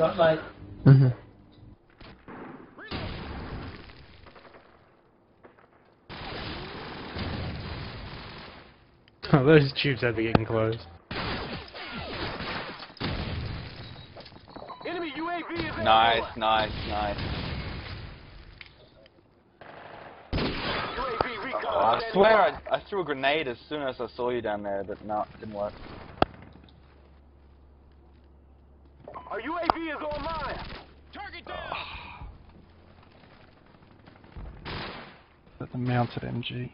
Got like Mm-hmm. Oh, those tubes had to be getting close. Enemy UAV is Nice, nice, nice. Oh, I swear I, I threw a grenade as soon as I saw you down there, but no, it didn't work. Our UAV is online. Target down. That's a mounted MG.